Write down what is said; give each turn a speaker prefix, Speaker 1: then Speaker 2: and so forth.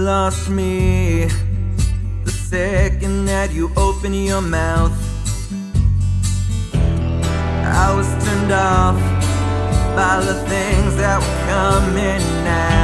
Speaker 1: lost me the second that you open your mouth. I was turned off by the things that were coming out.